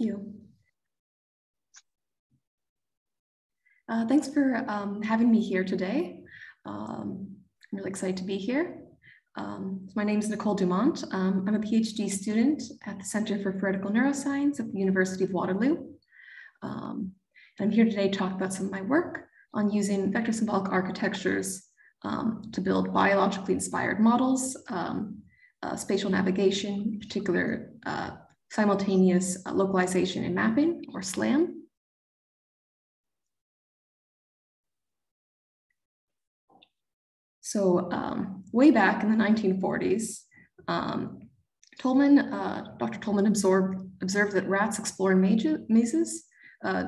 you. Uh, thanks for um, having me here today. Um, I'm really excited to be here. Um, my name is Nicole Dumont. Um, I'm a PhD student at the Center for Theoretical Neuroscience at the University of Waterloo. Um, I'm here today to talk about some of my work on using vector symbolic architectures um, to build biologically inspired models, uh, spatial navigation, in particular uh, simultaneous localization and mapping, or SLAM. So um, way back in the 1940s, um, Tolman, uh, Dr. Tolman absorbed, observed that rats exploring mazes uh,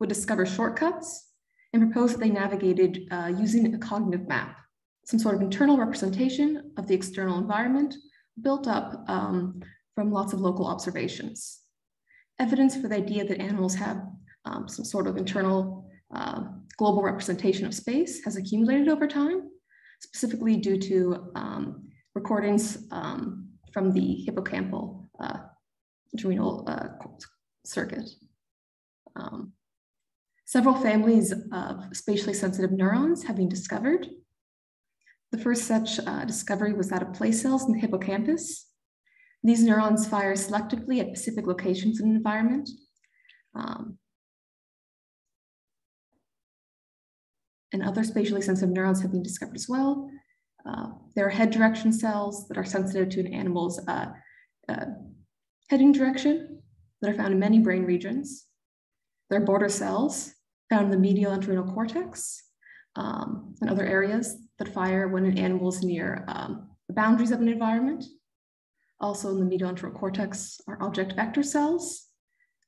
would discover shortcuts and proposed that they navigated uh, using a cognitive map, some sort of internal representation of the external environment built up um, from lots of local observations. Evidence for the idea that animals have um, some sort of internal uh, global representation of space has accumulated over time, specifically due to um, recordings um, from the hippocampal uh, entorhinal uh, circuit. Um, several families of spatially sensitive neurons have been discovered. The first such uh, discovery was that of place cells in the hippocampus, these neurons fire selectively at specific locations in an environment. Um, and other spatially sensitive neurons have been discovered as well. Uh, there are head direction cells that are sensitive to an animal's uh, uh, heading direction that are found in many brain regions. There are border cells found in the medial entorhinal cortex um, and other areas that fire when an animal is near um, the boundaries of an environment. Also in the medial entorhinal cortex are object vector cells,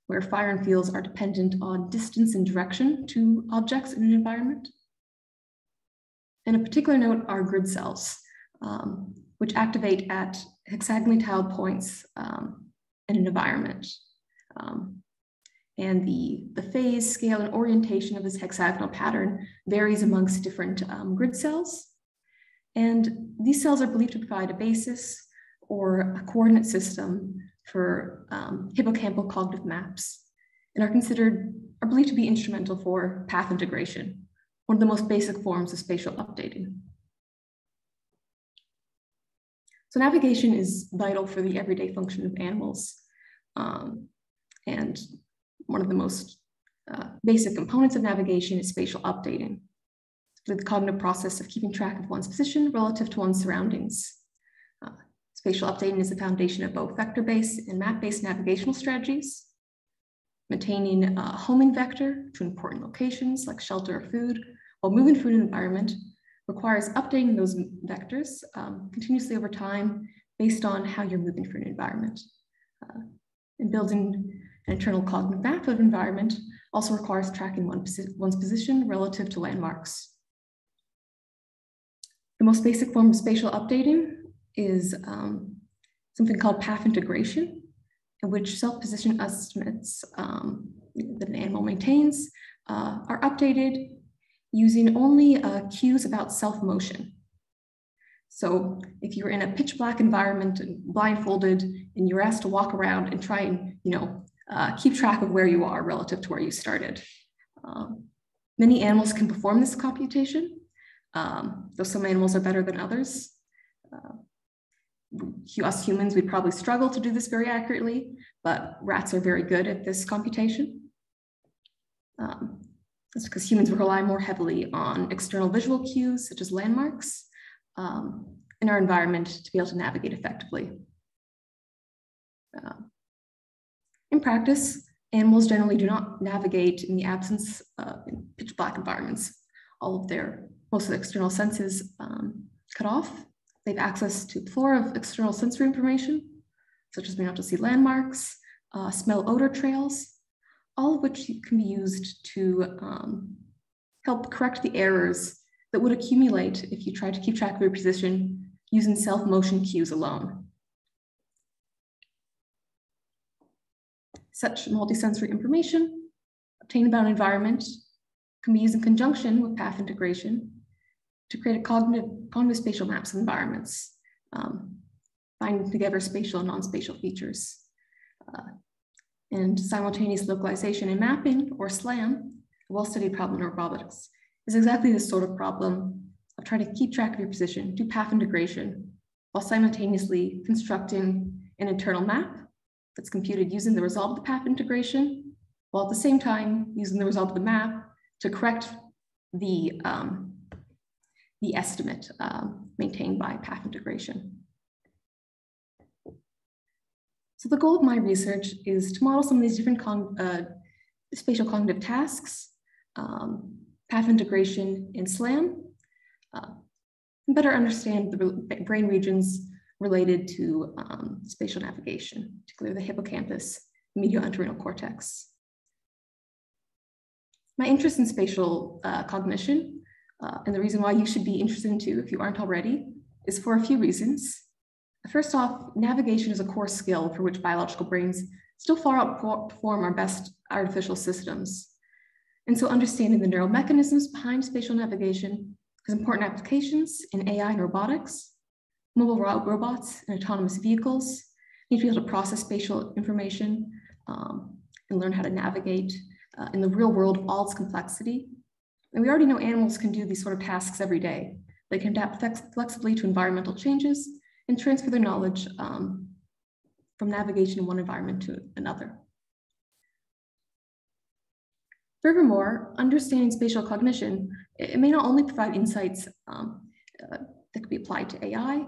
where fire and fields are dependent on distance and direction to objects in an environment. And a particular note are grid cells, um, which activate at hexagonally tiled points um, in an environment. Um, and the, the phase, scale, and orientation of this hexagonal pattern varies amongst different um, grid cells. And these cells are believed to provide a basis or a coordinate system for um, hippocampal cognitive maps and are considered, are believed to be instrumental for path integration, one of the most basic forms of spatial updating. So navigation is vital for the everyday function of animals. Um, and one of the most uh, basic components of navigation is spatial updating, the cognitive process of keeping track of one's position relative to one's surroundings. Spatial updating is the foundation of both vector-based and map-based navigational strategies. Maintaining a homing vector to important locations like shelter or food while moving through an environment requires updating those vectors um, continuously over time based on how you're moving through an environment. Uh, and building an internal cognitive map of environment also requires tracking one one's position relative to landmarks. The most basic form of spatial updating is um, something called path integration, in which self-position estimates um, that an animal maintains uh, are updated using only uh, cues about self-motion. So if you're in a pitch black environment and blindfolded and you're asked to walk around and try and, you know, uh, keep track of where you are relative to where you started. Um, many animals can perform this computation, um, though some animals are better than others. Uh, us humans, we'd probably struggle to do this very accurately, but rats are very good at this computation. Um, that's because humans rely more heavily on external visual cues, such as landmarks, um, in our environment to be able to navigate effectively. Uh, in practice, animals generally do not navigate in the absence of pitch black environments. All of their, most of the external senses um, cut off, they have access to a plethora of external sensory information, such as being able to see landmarks, uh, smell odor trails, all of which can be used to um, help correct the errors that would accumulate if you tried to keep track of your position using self-motion cues alone. Such multisensory information obtained about an environment can be used in conjunction with path integration to create a cognitive, cognitive spatial maps of environments, um, binding together spatial and non-spatial features. Uh, And simultaneous localization and mapping, or SLAM, a well-studied problem in robotics, is exactly this sort of problem of trying to keep track of your position, do path integration, while simultaneously constructing an internal map that's computed using the result of the path integration, while at the same time using the result of the map to correct the, um, the estimate um, maintained by path integration. So the goal of my research is to model some of these different con uh, spatial cognitive tasks, um, path integration in SLAM, uh, and better understand the brain regions related to um, spatial navigation, particularly the hippocampus, medial entorhinal cortex. My interest in spatial uh, cognition, uh, and the reason why you should be interested in too, if you aren't already, is for a few reasons. First off, navigation is a core skill for which biological brains still far outperform our best artificial systems. And so understanding the neural mechanisms behind spatial navigation has important applications in AI and robotics, mobile robots and autonomous vehicles need to be able to process spatial information um, and learn how to navigate uh, in the real world all its complexity. And we already know animals can do these sort of tasks every day. They can adapt flex flexibly to environmental changes and transfer their knowledge um, from navigation in one environment to another. Furthermore, understanding spatial cognition, it may not only provide insights um, uh, that could be applied to AI,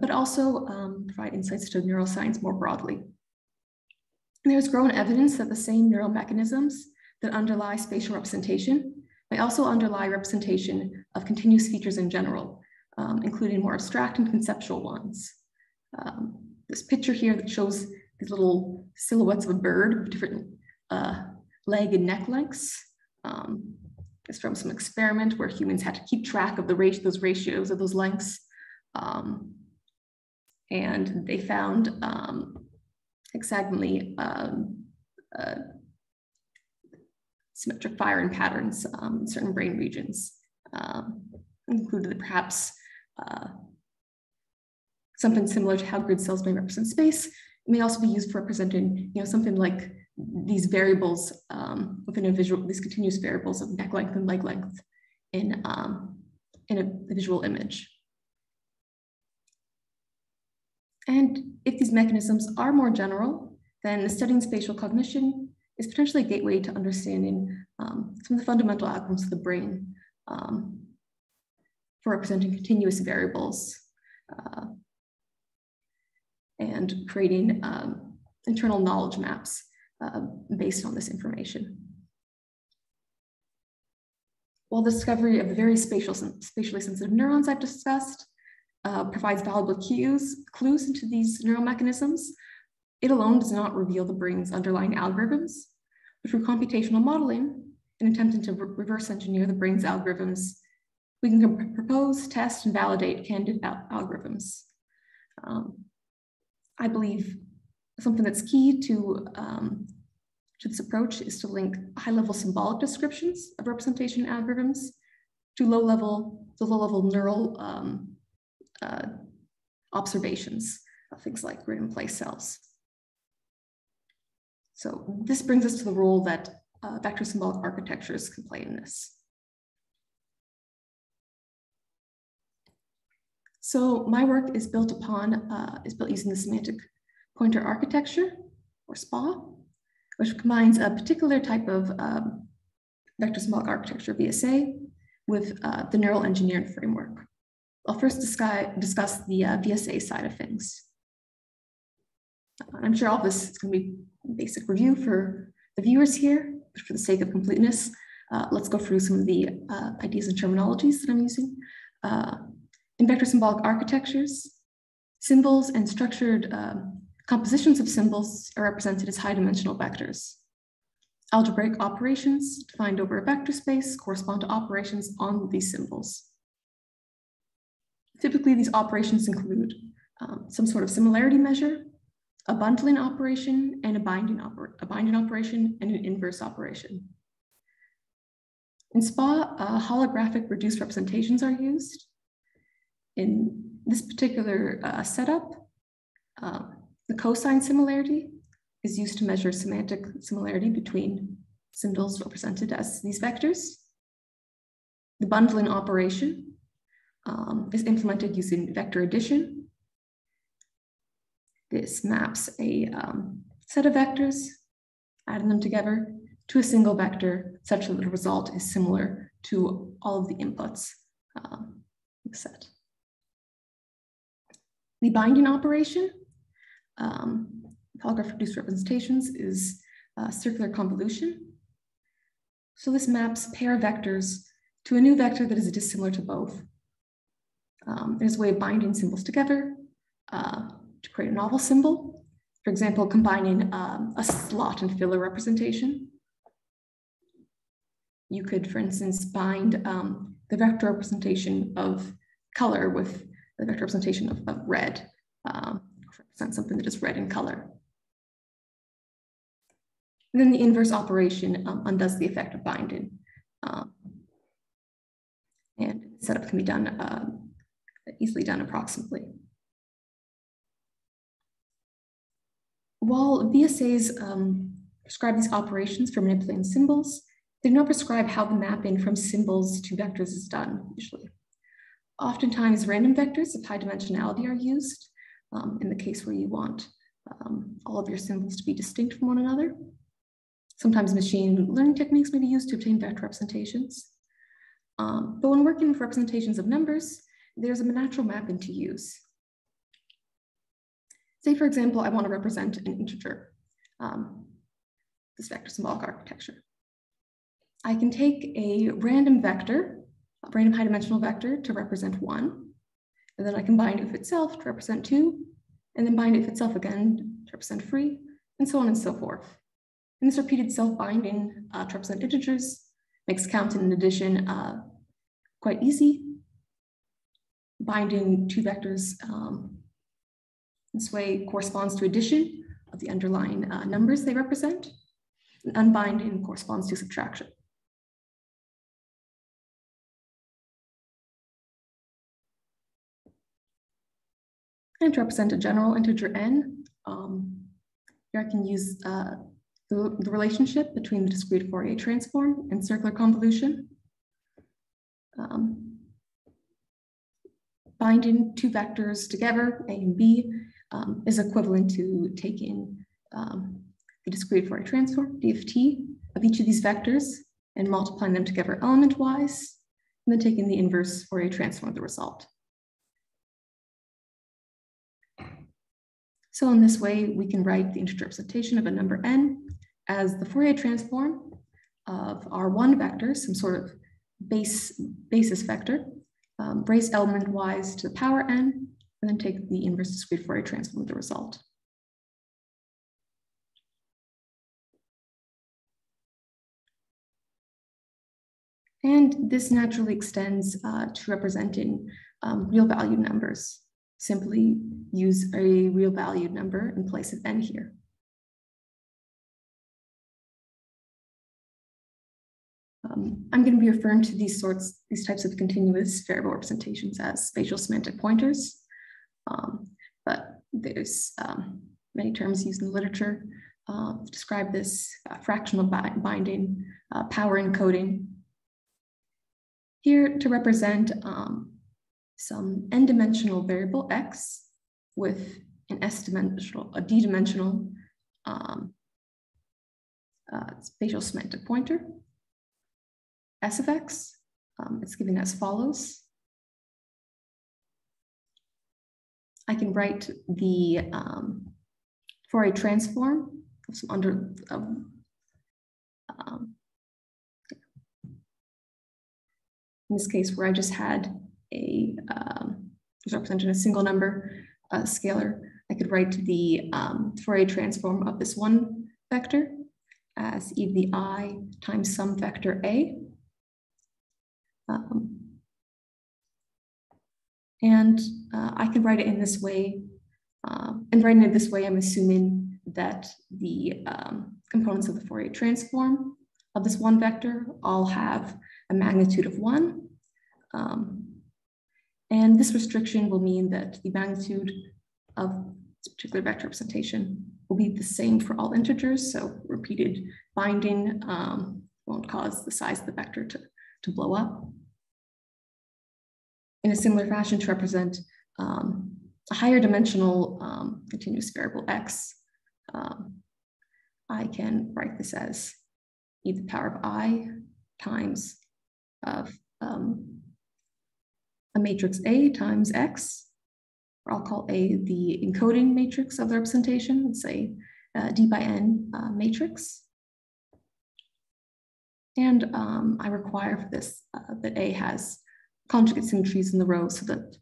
but also um, provide insights to neuroscience more broadly. There's growing evidence that the same neural mechanisms that underlie spatial representation may also underlie representation of continuous features in general, um, including more abstract and conceptual ones. Um, this picture here that shows these little silhouettes of a bird with different uh, leg and neck lengths. Um, is from some experiment where humans had to keep track of the ratio, those ratios of those lengths. Um, and they found um, um, uh, symmetric firing patterns um, in certain brain regions, um, included perhaps uh, something similar to how grid cells may represent space. It may also be used for representing, you know, something like these variables um, within a visual, these continuous variables of neck length and leg length in, um, in a visual image. And if these mechanisms are more general, then studying spatial cognition is potentially a gateway to understanding um, some of the fundamental algorithms of the brain um, for representing continuous variables uh, and creating um, internal knowledge maps uh, based on this information. While the discovery of the very spatial, spatially sensitive neurons I've discussed uh, provides valuable cues, clues into these neural mechanisms, it alone does not reveal the brain's underlying algorithms, but through computational modeling and attempting to re reverse engineer the brain's algorithms, we can propose, test, and validate candidate al algorithms. Um, I believe something that's key to, um, to this approach is to link high-level symbolic descriptions of representation algorithms to low-level, the low-level neural um, uh, observations of things like grid and place cells. So this brings us to the role that uh, vector symbolic architectures can play in this. So my work is built upon, uh, is built using the semantic pointer architecture, or SPA, which combines a particular type of um, vector symbolic architecture, VSA, with uh, the neural engineering framework. I'll first discuss, discuss the uh, VSA side of things. I'm sure all this is going to be basic review for the viewers here, but for the sake of completeness, uh, let's go through some of the uh, ideas and terminologies that I'm using. Uh, in vector symbolic architectures, symbols and structured um, compositions of symbols are represented as high dimensional vectors. Algebraic operations defined over a vector space correspond to operations on these symbols. Typically, these operations include um, some sort of similarity measure, a bundling operation, and a binding, oper a binding operation, and an inverse operation. In SPA, uh, holographic reduced representations are used. In this particular uh, setup, uh, the cosine similarity is used to measure semantic similarity between symbols represented as these vectors. The bundling operation um, is implemented using vector addition. This maps a um, set of vectors, adding them together to a single vector such that the result is similar to all of the inputs um, in the set. The binding operation, um, holographic reduced representations is circular convolution. So this maps pair vectors to a new vector that is dissimilar to both. Um, there's a way of binding symbols together uh, to create a novel symbol. For example, combining um, a slot and filler representation. You could, for instance, bind um, the vector representation of color with the vector representation of, of red, um, represent something that is red in color. And then the inverse operation um, undoes the effect of binding. Um, and setup can be done uh, easily done approximately. While VSAs um, prescribe these operations for manipulating symbols, they do not prescribe how the mapping from symbols to vectors is done, usually. Oftentimes, random vectors of high dimensionality are used um, in the case where you want um, all of your symbols to be distinct from one another. Sometimes machine learning techniques may be used to obtain vector representations. Um, but when working with representations of numbers, there's a natural mapping to use. Say, for example, I want to represent an integer, um, this vector symbolic architecture. I can take a random vector, a random high dimensional vector to represent one, and then I can bind it with itself to represent two, and then bind it with itself again to represent three, and so on and so forth. And this repeated self-binding uh, to represent integers makes counting and addition uh, quite easy. Binding two vectors um, this way corresponds to addition of the underlying uh, numbers they represent. And unbinding corresponds to subtraction. And to represent a general integer n, um, here I can use uh, the, the relationship between the discrete Fourier transform and circular convolution. Um, binding two vectors together, A and B, um, is equivalent to taking um, the discrete Fourier transform, DFT, of each of these vectors and multiplying them together element-wise, and then taking the inverse Fourier transform of the result. So in this way, we can write the integer representation of a number n as the Fourier transform of our one vector, some sort of base basis vector, um, raise element wise to the power n, and then take the inverse discrete Fourier transform of the result. And this naturally extends uh, to representing um, real valued numbers. Simply use a real valued number in place of n here. Um, I'm going to be referring to these sorts, these types of continuous variable representations as spatial semantic pointers. Um, but there's um, many terms used in the literature uh, to describe this uh, fractional binding, uh, power encoding. Here to represent um, some n-dimensional variable x with an s-dimensional, a d-dimensional um, uh, spatial semantic pointer. S of x, um, it's given as follows. I can write the um, Fourier transform of some under um, um, in this case where I just had a um, represented a single number uh, scalar, I could write the um, Fourier transform of this one vector as e to the i times some vector a. Um, and uh, I can write it in this way. Uh, and writing it this way, I'm assuming that the um, components of the Fourier transform of this one vector all have a magnitude of one. Um, and this restriction will mean that the magnitude of this particular vector representation will be the same for all integers. So repeated binding um, won't cause the size of the vector to, to blow up. In a similar fashion to represent um, a higher dimensional um, continuous variable x, um, I can write this as e to the power of i times of um, a matrix A times X, or I'll call A the encoding matrix of the representation, let's say uh, D by N uh, matrix. And um, I require for this uh, that A has conjugate symmetries in the row so that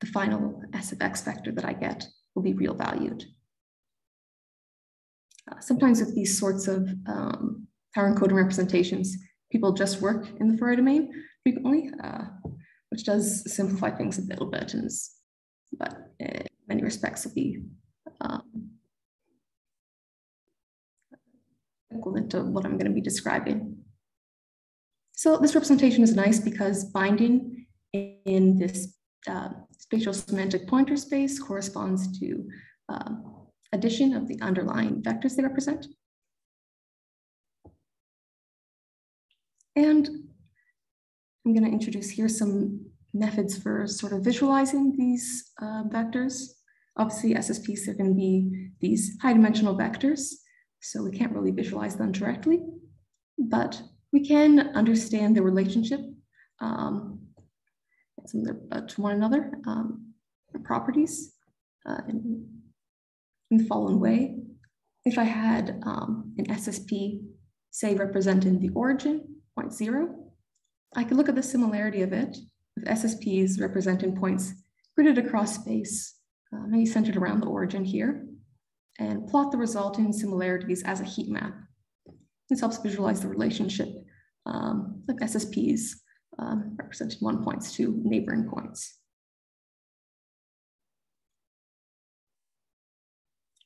the final S of X vector that I get will be real valued. Uh, sometimes with these sorts of um, power encoding representations, people just work in the Fourier domain frequently, uh, which does simplify things a little bit, and is, but in many respects will be um, equivalent to what I'm going to be describing. So this representation is nice because binding in this uh, spatial semantic pointer space corresponds to uh, addition of the underlying vectors they represent. And I'm going to introduce here some methods for sort of visualizing these uh, vectors. Obviously, SSPs are going to be these high dimensional vectors, so we can't really visualize them directly, but we can understand the relationship um, uh, to one another, um, properties uh, in, in, the following way. If I had um, an SSP, say representing the origin, point zero, I could look at the similarity of it with SSPs representing points gridded across space, uh, maybe centered around the origin here, and plot the resulting similarities as a heat map. This helps visualize the relationship um, of SSPs um, one points to neighboring points.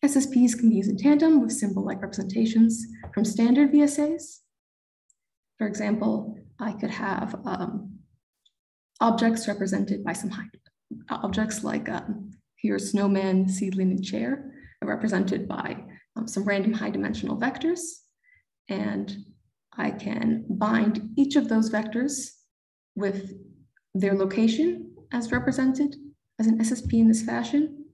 SSPs can be used in tandem with symbol-like representations from standard VSAs. For example, I could have um, objects represented by some high, objects like um, here, snowman, seedling, and chair are represented by um, some random high dimensional vectors. And I can bind each of those vectors with their location as represented as an SSP in this fashion,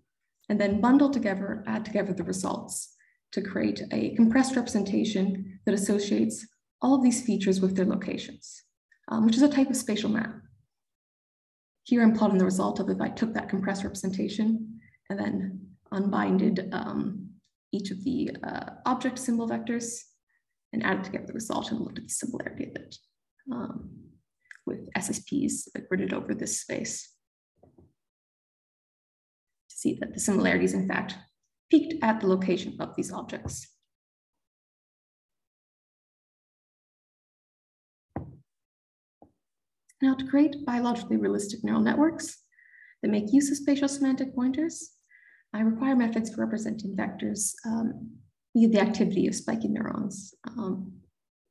and then bundle together, add together the results to create a compressed representation that associates all of these features with their locations, um, which is a type of spatial map. Here I'm plotting the result of if I took that compressed representation and then unbinded um, each of the uh, object symbol vectors and added together the result and looked at the similarity of it um, with SSPs that gridded over this space to see that the similarities in fact peaked at the location of these objects. Now to create biologically realistic neural networks that make use of spatial semantic pointers, I require methods for representing vectors um, the activity of spiking neurons um,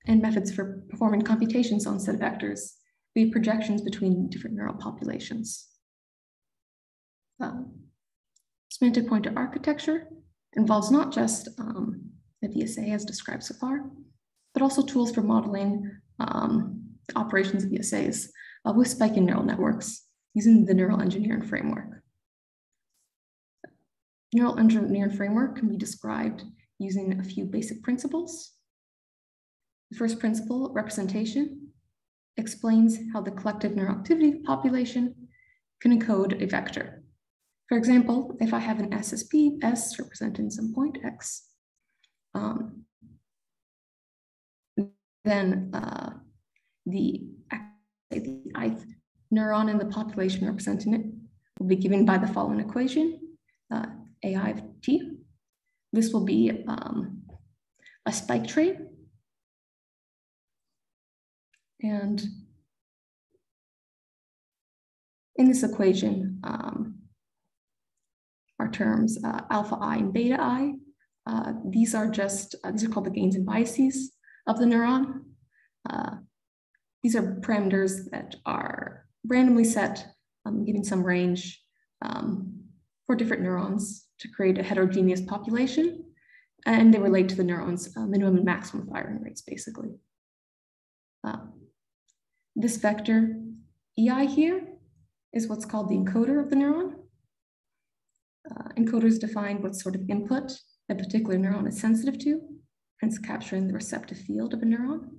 and methods for performing computations on said vectors via projections between different neural populations. Um, semantic pointer architecture involves not just um, the VSA as described so far, but also tools for modeling um, operations of VSAs uh, with spiking neural networks using the neural engineering framework. Neural engineering framework can be described using a few basic principles. The first principle, representation, explains how the collective neural activity population can encode a vector. For example, if I have an SSP, S representing some point X, um, then uh, the the ith neuron in the population representing it will be given by the following equation, uh, AI of t. This will be um, a spike train. And in this equation, um, our terms uh, alpha i and beta i. Uh, these are just, uh, these are called the gains and biases of the neuron. Uh, these are parameters that are randomly set, um, giving some range um, for different neurons to create a heterogeneous population. and they relate to the neuron's uh, minimum and maximum firing rates, basically. Uh, this vector EI here is what's called the encoder of the neuron. Uh, encoders define what sort of input a particular neuron is sensitive to, hence capturing the receptive field of a neuron.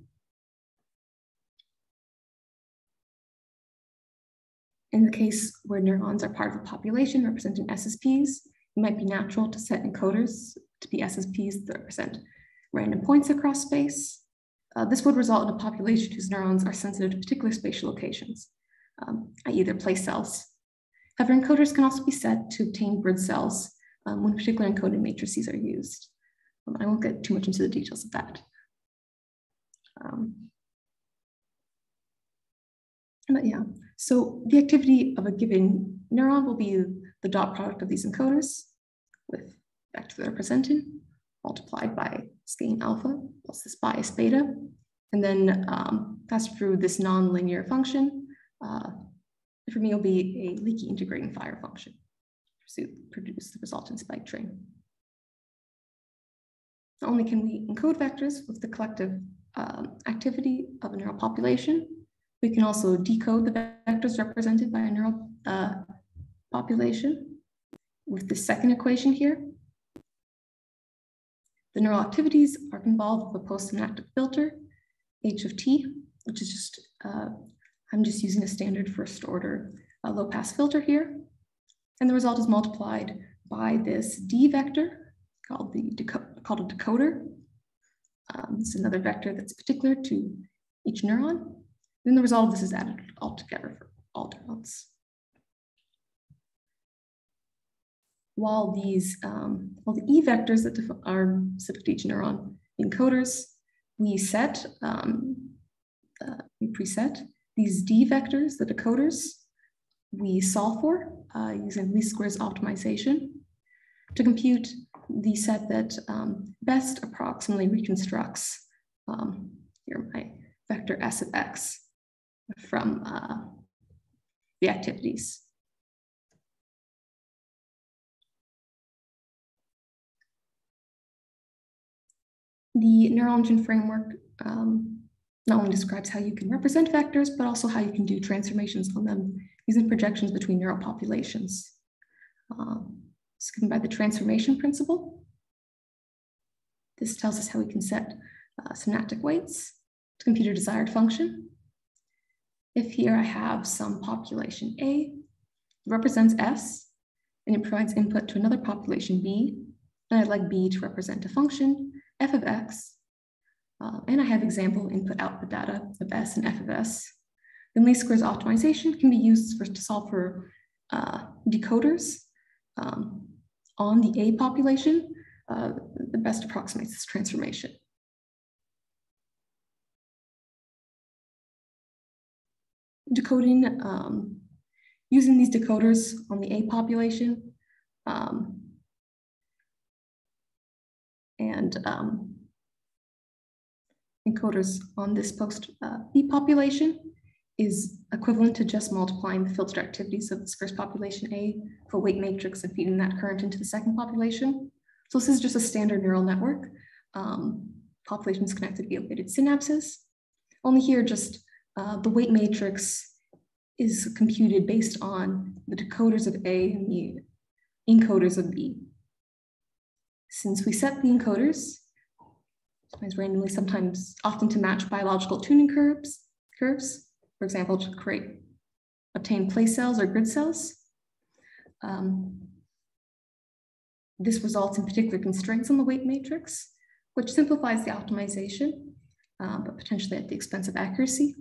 In the case where neurons are part of a population representing SSPs, it might be natural to set encoders to be SSPs that represent random points across space. Uh, this would result in a population whose neurons are sensitive to particular spatial locations, um, i.e. their place cells. However, encoders can also be set to obtain grid cells um, when particular encoding matrices are used. Um, I won't get too much into the details of that. Um, but yeah, so the activity of a given neuron will be the dot product of these encoders with vector that are presenting multiplied by scaling alpha plus this bias beta, and then um, passed through this nonlinear function. Uh, for me, it'll be a leaky integrating fire function to produce the resultant spike train. Not only can we encode vectors with the collective um, activity of a neural population, we can also decode the vectors represented by a neural uh, population with the second equation here. The neural activities are involved with a postsynaptic filter, h of t, which is just, uh, I'm just using a standard first order uh, low pass filter here. And the result is multiplied by this d vector called, the called a decoder. Um, it's another vector that's particular to each neuron. Then the result of this is added all together for all neurons. While these, um, while the E vectors that are specific to each neuron encoders, we set, um, uh, we preset these D vectors, the decoders, we solve for uh, using least squares optimization to compute the set that um, best approximately reconstructs um, here my vector S of X from uh, the activities. The neural engine framework um, not only describes how you can represent vectors, but also how you can do transformations on them using projections between neural populations. Um, it's given by the transformation principle. This tells us how we can set uh, synaptic weights to compute a desired function. If here I have some population A represents S, and it provides input to another population B, and I'd like B to represent a function, f of x, uh, and I have example input output data of S and f of S, then least squares optimization can be used for, to solve for uh, decoders um, on the A population uh, that best approximates this transformation. decoding um, using these decoders on the A population um, and um, encoders on this post uh, population is equivalent to just multiplying the filter activities of this first population A for weight matrix and feeding that current into the second population. So this is just a standard neural network. Um, populations connected via weighted synapses. Only here, just uh, the weight matrix is computed based on the decoders of A and the encoders of B. Since we set the encoders, sometimes randomly, sometimes often to match biological tuning curves, curves, for example, to create, obtain place cells or grid cells. Um, this results in particular constraints on the weight matrix, which simplifies the optimization, uh, but potentially at the expense of accuracy.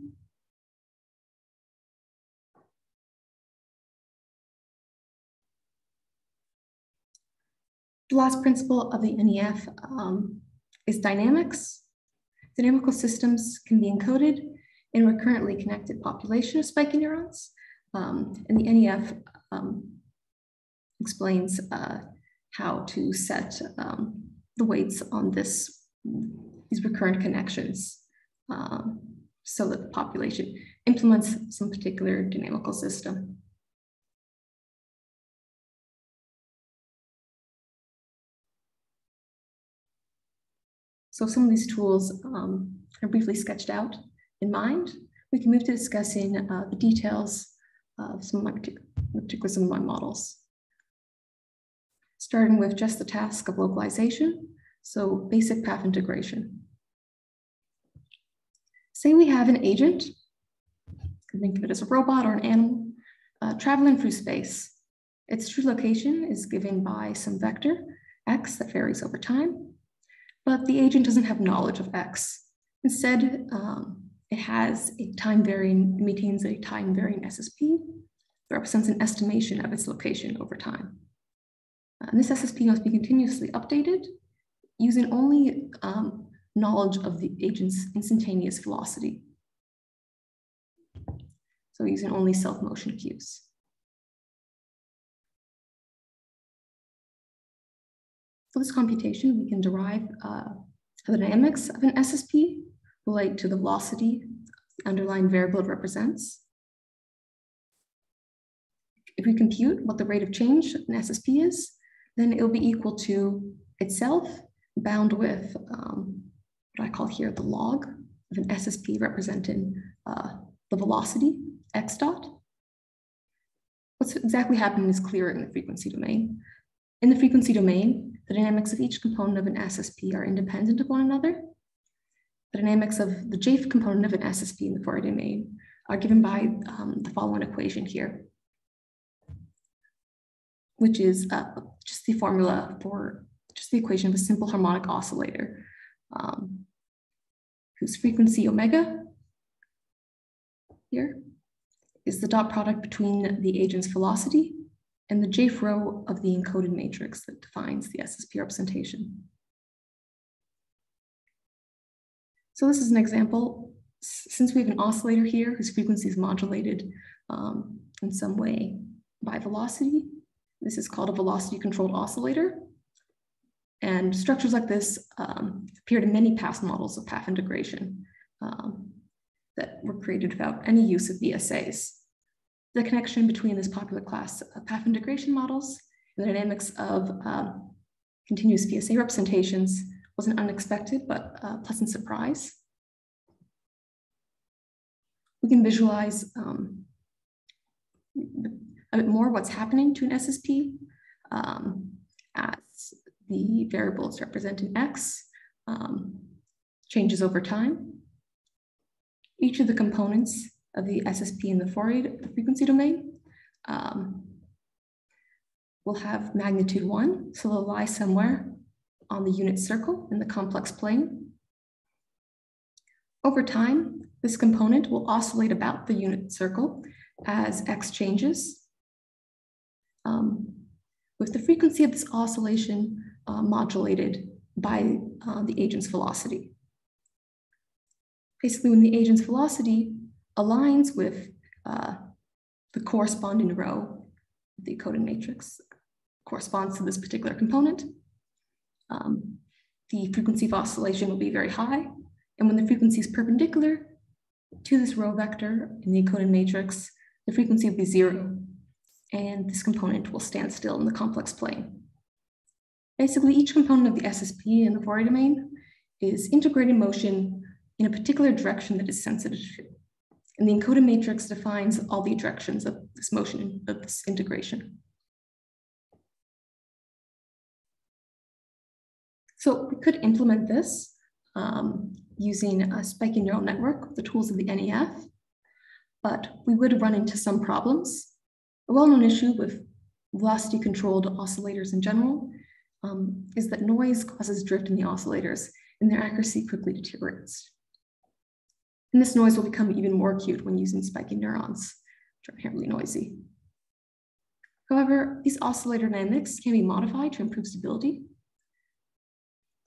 The last principle of the NEF um, is dynamics. Dynamical systems can be encoded in recurrently connected population of spiky neurons. Um, and the NEF um, explains uh, how to set um, the weights on this, these recurrent connections um, so that the population implements some particular dynamical system. So some of these tools um, are briefly sketched out in mind. We can move to discussing uh, the details of some of my particular some of my models. Starting with just the task of localization, so basic path integration. Say we have an agent, think of it as a robot or an animal, uh, traveling through space. Its true location is given by some vector, x, that varies over time, but the agent doesn't have knowledge of x. Instead, um, it has a time varying, maintains a time varying SSP that represents an estimation of its location over time. Uh, and this SSP must be continuously updated using only um, knowledge of the agent's instantaneous velocity. So using only self-motion cues. For this computation, we can derive uh, the dynamics of an SSP relate to the velocity the underlying variable it represents. If we compute what the rate of change in SSP is, then it'll be equal to itself bound with um, what I call here the log of an SSP representing uh, the velocity, x dot. What's exactly happening is clear in the frequency domain. In the frequency domain, the dynamics of each component of an SSP are independent of one another. The dynamics of the Jth component of an SSP in the Fourier domain are given by um, the following equation here, which is uh, just the formula for just the equation of a simple harmonic oscillator um, whose frequency omega here is the dot product between the agent's velocity and the jth row of the encoded matrix that defines the SSP representation. So this is an example. Since we have an oscillator here whose frequency is modulated um, in some way by velocity, this is called a velocity controlled oscillator. And structures like this um, appeared in many past models of path integration um, that were created without any use of VSAs. The connection between this popular class of path integration models and the dynamics of um, continuous VSA representations was an unexpected but uh, pleasant surprise. We can visualize um, a bit more what's happening to an SSP um, as the variables representing X um, changes over time. Each of the components of the SSP in the Fourier frequency domain um, will have magnitude one, so they'll lie somewhere on the unit circle in the complex plane. Over time, this component will oscillate about the unit circle as x changes. Um, with the frequency of this oscillation uh, modulated by uh, the agent's velocity. Basically, when the agent's velocity aligns with uh, the corresponding row the encoded matrix corresponds to this particular component, um, the frequency of oscillation will be very high. And when the frequency is perpendicular to this row vector in the encoded matrix, the frequency will be zero. And this component will stand still in the complex plane. Basically, each component of the SSP in the Fourier domain is integrated motion in a particular direction that is sensitive to. And the encoded matrix defines all the directions of this motion, of this integration. So we could implement this um, using a spiky neural network, the tools of the NEF, but we would run into some problems. A well-known issue with velocity-controlled oscillators in general um, is that noise causes drift in the oscillators and their accuracy quickly deteriorates. And this noise will become even more acute when using spiky neurons, which are inherently noisy. However, these oscillator dynamics can be modified to improve stability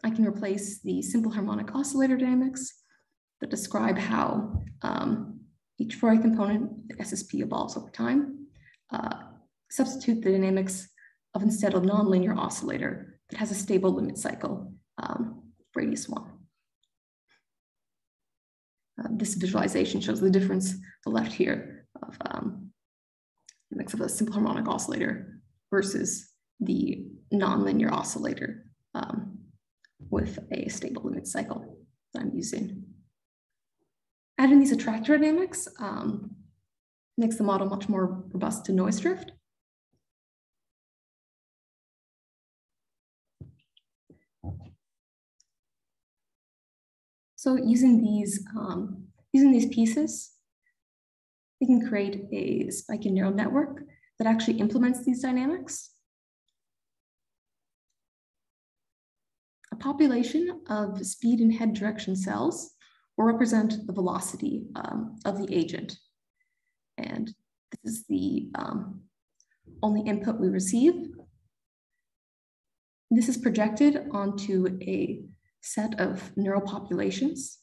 I can replace the simple harmonic oscillator dynamics that describe how um, each Fourier component, the SSP, evolves over time. Uh, substitute the dynamics of instead a nonlinear oscillator that has a stable limit cycle, um, radius one. Uh, this visualization shows the difference the left here of um, mix of a simple harmonic oscillator versus the nonlinear oscillator. Um, with a stable limit cycle that I'm using. Adding these attractor dynamics um, makes the model much more robust to noise drift. So using these, um, using these pieces, we can create a spiking neural network that actually implements these dynamics. A population of speed and head direction cells will represent the velocity um, of the agent. And this is the um, only input we receive. This is projected onto a set of neural populations.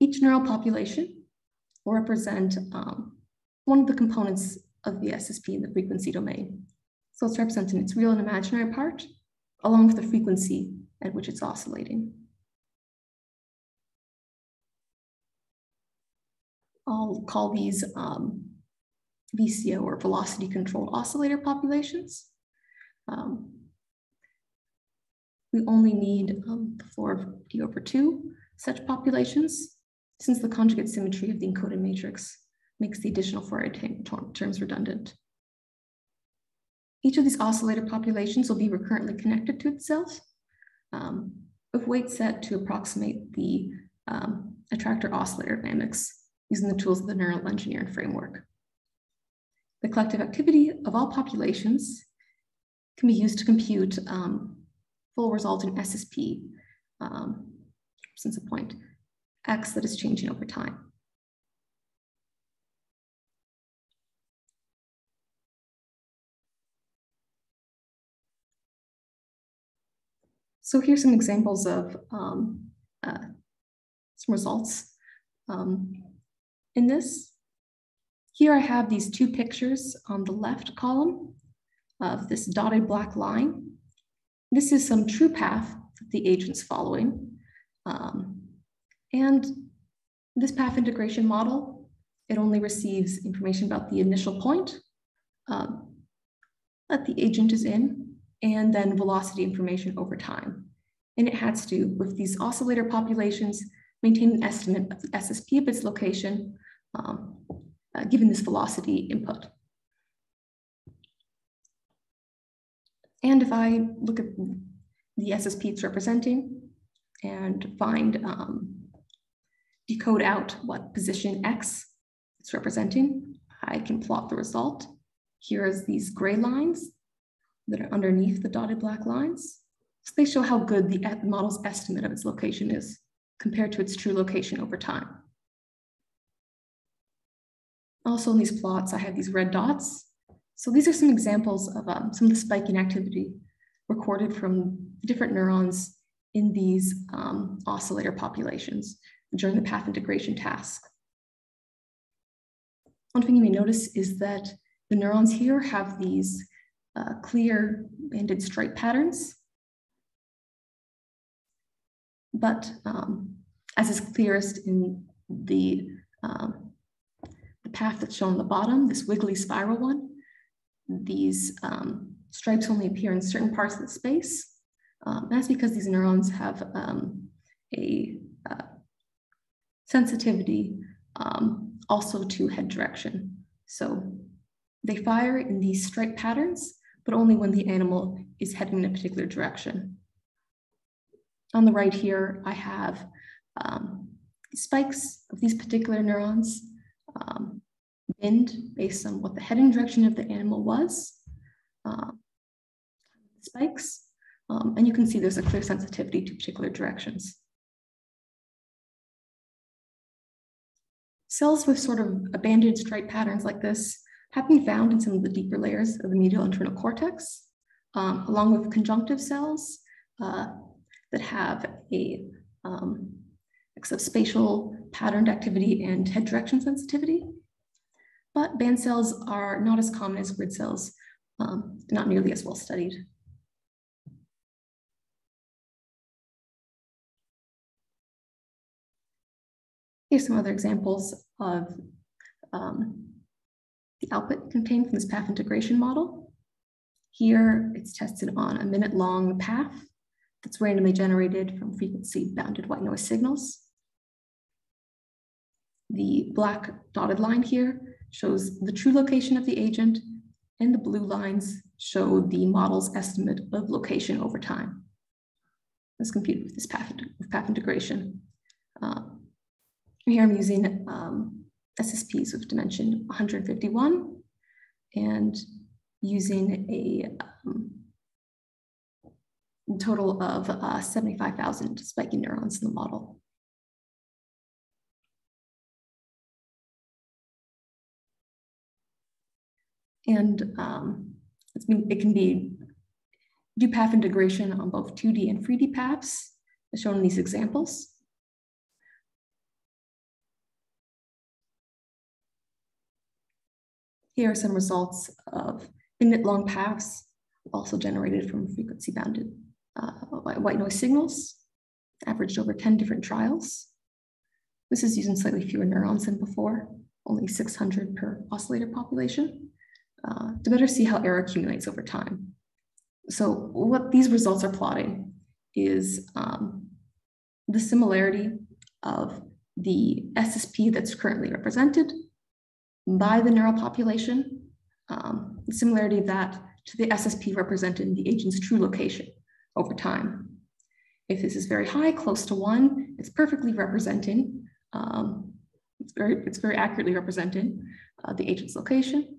Each neural population will represent um, one of the components of the SSP in the frequency domain. So it's representing its real and imaginary part, along with the frequency at which it's oscillating. I'll call these um, VCO or velocity controlled oscillator populations. Um, we only need um, the floor of d over two such populations, since the conjugate symmetry of the encoded matrix makes the additional Fourier terms redundant. Each of these oscillator populations will be recurrently connected to itself um, with weights set to approximate the um, attractor oscillator dynamics using the tools of the neural engineering framework. The collective activity of all populations can be used to compute um, full result in SSP um, since a point x that is changing over time. So here's some examples of um, uh, some results um, in this. Here I have these two pictures on the left column of this dotted black line. This is some true path that the agent's following. Um, and this path integration model, it only receives information about the initial point um, that the agent is in and then velocity information over time. And it has to, with these oscillator populations, maintain an estimate of the SSP of its location, um, uh, given this velocity input. And if I look at the SSP it's representing and find, um, decode out what position X it's representing, I can plot the result. Here is these gray lines that are underneath the dotted black lines. So they show how good the model's estimate of its location is compared to its true location over time. Also in these plots, I have these red dots. So these are some examples of um, some of the spiking activity recorded from different neurons in these um, oscillator populations during the path integration task. One thing you may notice is that the neurons here have these uh, clear banded stripe patterns. But um, as is clearest in the, um, the path that's shown on the bottom, this wiggly spiral one, these um, stripes only appear in certain parts of the space. Um, that's because these neurons have um, a uh, sensitivity um, also to head direction. So they fire in these stripe patterns, but only when the animal is heading in a particular direction. On the right here, I have um, spikes of these particular neurons um, binned based on what the heading direction of the animal was. Uh, spikes, um, and you can see there's a clear sensitivity to particular directions. Cells with sort of abandoned stripe patterns like this have been found in some of the deeper layers of the medial entorhinal cortex, um, along with conjunctive cells uh, that have a um, spatial patterned activity and head direction sensitivity. But band cells are not as common as grid cells, um, not nearly as well studied. Here's some other examples of um, the output contained from this path integration model. Here, it's tested on a minute long path that's randomly generated from frequency bounded white noise signals. The black dotted line here shows the true location of the agent and the blue lines show the model's estimate of location over time. Let's compute with this path, with path integration. Uh, here I'm using um, SSPs with dimension 151 and using a um, total of uh, 75,000 spiking neurons in the model. And um, it can be do path integration on both 2D and 3D paths, as shown in these examples. Here are some results of minute-long paths, also generated from frequency-bounded uh, white noise signals, averaged over 10 different trials. This is using slightly fewer neurons than before, only 600 per oscillator population, uh, to better see how error accumulates over time. So what these results are plotting is um, the similarity of the SSP that's currently represented by the neural population, um, the similarity of that to the SSP represented in the agent's true location over time. If this is very high, close to one, it's perfectly representing, um, it's, very, it's very accurately representing uh, the agent's location.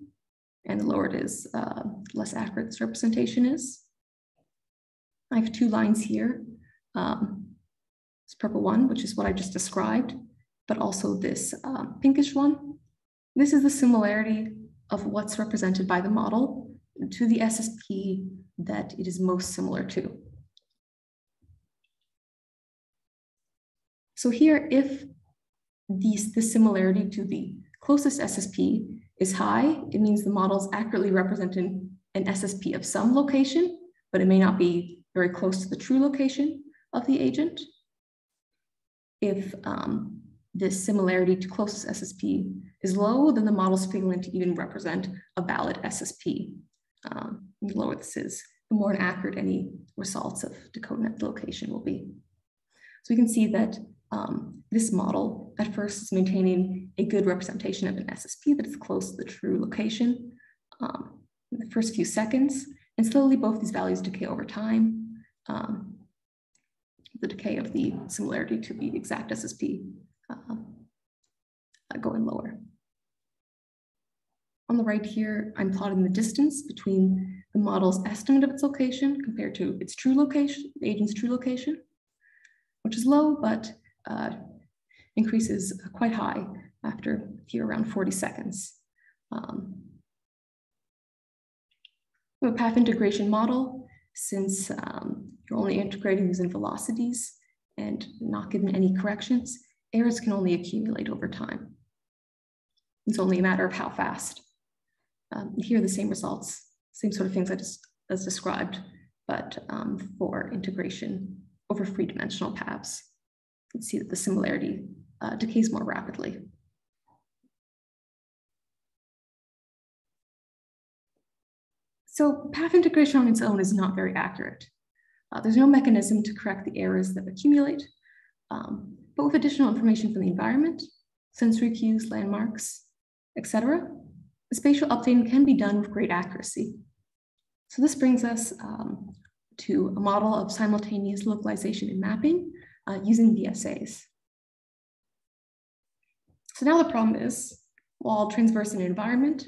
And the lower it is, uh, less accurate this representation is. I have two lines here. Um, this purple one, which is what I just described, but also this um, pinkish one, this is the similarity of what's represented by the model to the SSP that it is most similar to. So here, if these, the similarity to the closest SSP is high, it means the model is accurately representing an SSP of some location, but it may not be very close to the true location of the agent. If um, this similarity to closest SSP is low, then the model's failing to even represent a valid SSP. Um, the lower this is, the more inaccurate any results of decoding the location will be. So we can see that um, this model at first is maintaining a good representation of an SSP that is close to the true location um, in the first few seconds, and slowly both these values decay over time. Um, the decay of the similarity to the exact SSP uh, going lower. On the right here, I'm plotting the distance between the model's estimate of its location compared to its true location, the agent's true location, which is low, but uh, increases quite high after here around 40 seconds. Um, a path integration model, since um, you're only integrating using velocities and not given any corrections, errors can only accumulate over time. It's only a matter of how fast. Um, here are the same results, same sort of things I just as described, but um, for integration over three-dimensional paths. Can see that the similarity uh, decays more rapidly. So path integration on its own is not very accurate. Uh, there's no mechanism to correct the errors that accumulate, um, but with additional information from the environment, sensory cues, landmarks, etc., spatial updating can be done with great accuracy. So this brings us um, to a model of simultaneous localization and mapping uh, using VSAs. So now the problem is, while transverse an environment,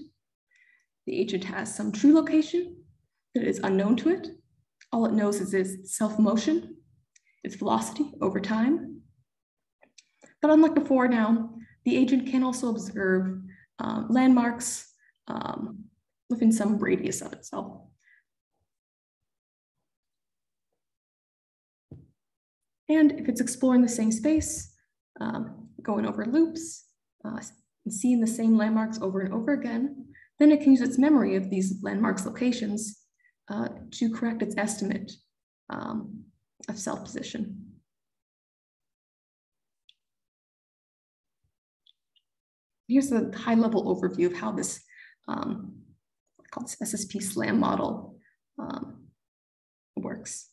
the agent has some true location that is unknown to it. All it knows is its self-motion, its velocity over time. But unlike before now, the agent can also observe um, landmarks um, within some radius of itself. And if it's exploring the same space, um, going over loops, uh, and seeing the same landmarks over and over again, then it can use its memory of these landmarks locations uh, to correct its estimate um, of self position. Here's a high level overview of how this um, called SSP SLAM model um, works.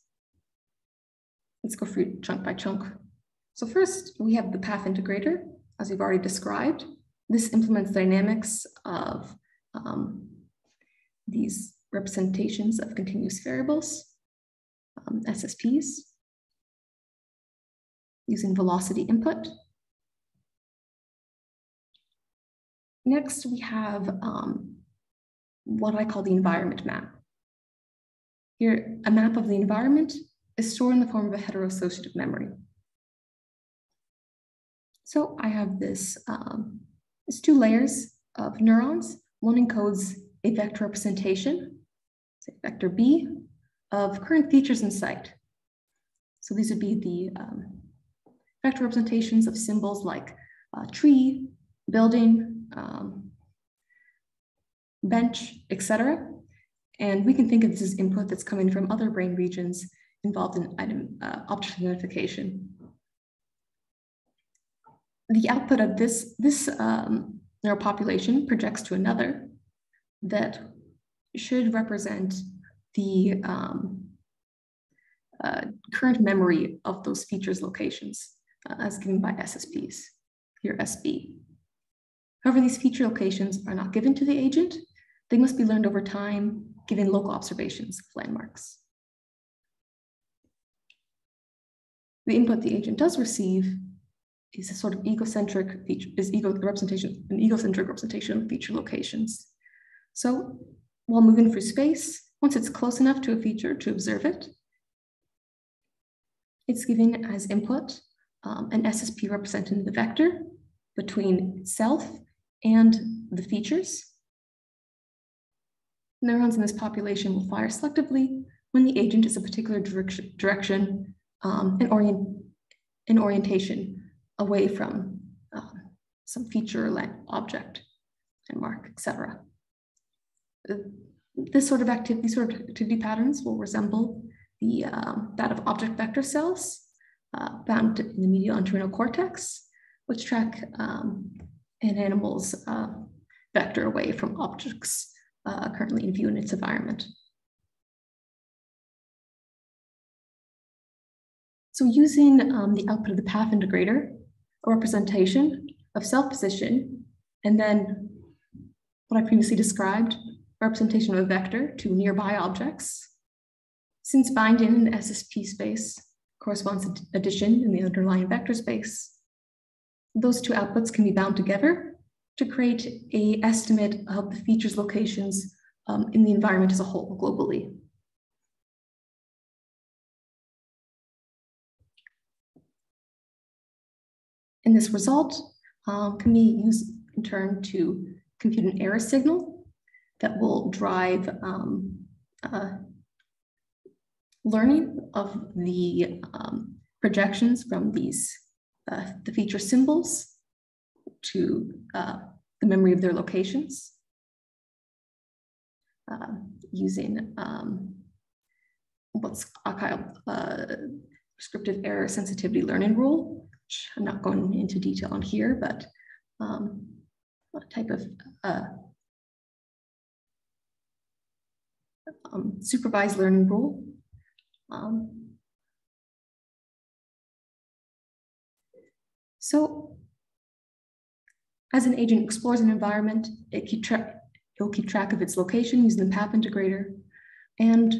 Let's go through chunk by chunk. So first, we have the path integrator, as we've already described. This implements dynamics of um, these representations of continuous variables, um, SSPs, using velocity input. Next, we have um, what I call the environment map. Here, a map of the environment is stored in the form of a heteroassociative memory. So I have this, um, it's two layers of neurons. One encodes a vector representation, say vector B, of current features in sight. So these would be the um, vector representations of symbols like uh, tree, building, um, bench, etc. And we can think of this as input that's coming from other brain regions involved in item uh, object identification. The output of this, this um, neural population projects to another that should represent the um, uh, current memory of those features locations uh, as given by SSPs, here SB. However, these feature locations are not given to the agent. They must be learned over time, given local observations of landmarks. The input the agent does receive is a sort of egocentric feature, is ego representation, an egocentric representation of feature locations. So while moving through space, once it's close enough to a feature to observe it, it's given as input um, an SSP representing the vector between itself and the features. Neurons in this population will fire selectively when the agent is a particular direction, direction um, and, orient, and orientation away from um, some feature like object and mark, etc. This sort of activity, sort of activity patterns will resemble the um, that of object vector cells uh, found in the medial entorhinal cortex, which track um, an animal's uh, vector away from objects uh, currently in view in its environment. So using um, the output of the path integrator, a representation of self position, and then what I previously described, representation of a vector to nearby objects. Since binding in the SSP space corresponds to addition in the underlying vector space, those two outputs can be bound together to create a estimate of the features locations um, in the environment as a whole globally. And this result um, can be used in turn to compute an error signal that will drive um, uh, learning of the um, projections from these uh, the feature symbols to uh, the memory of their locations uh, using um, what's called uh, prescribed error sensitivity learning rule, which I'm not going into detail on here, but um, a type of uh, um, supervised learning rule. Um, So as an agent explores an environment, it, keep tra- it will keep track of its location using the path integrator and